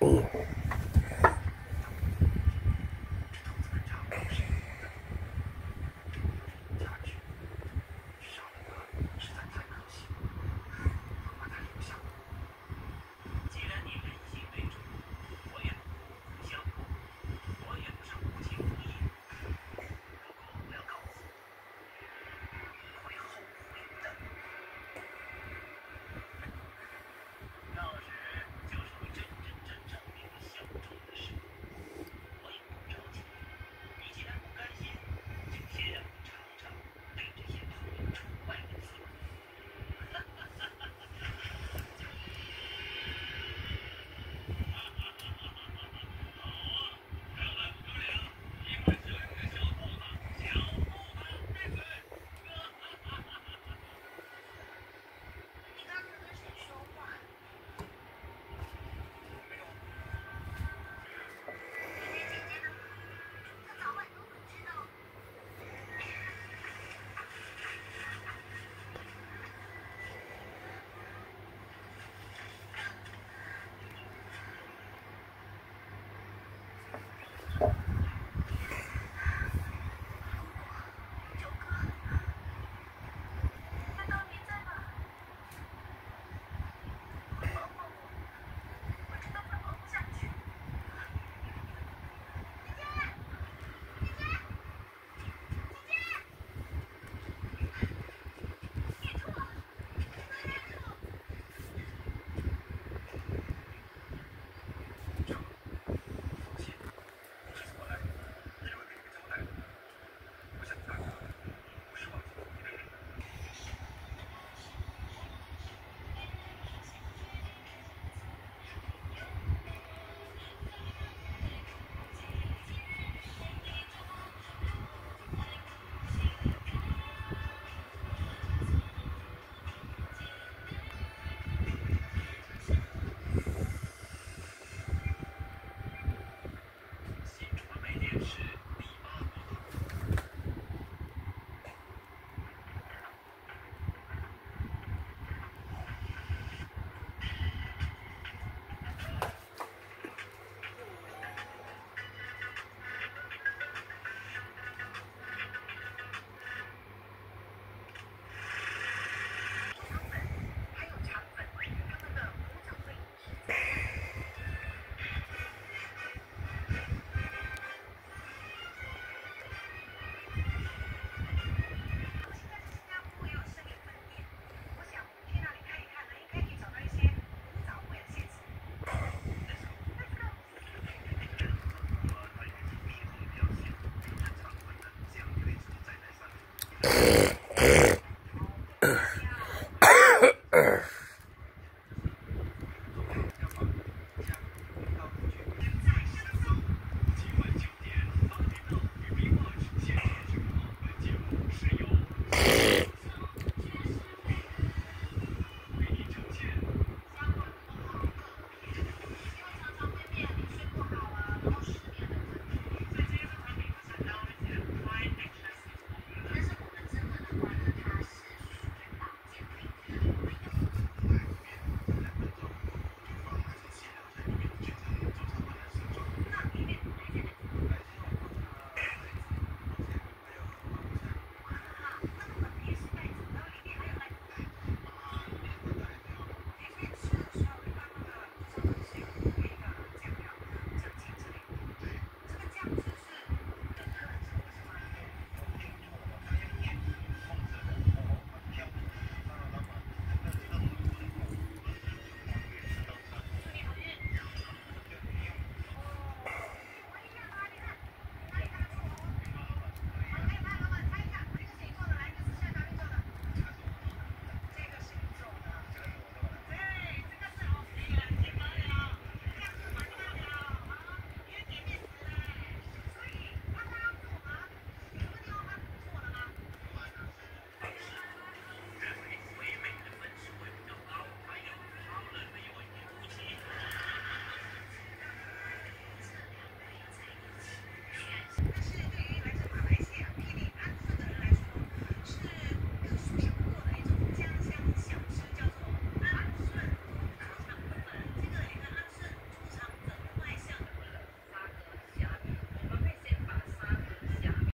嗯。